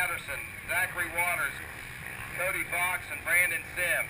Patterson, Zachary Waters, Cody Fox, and Brandon Sims.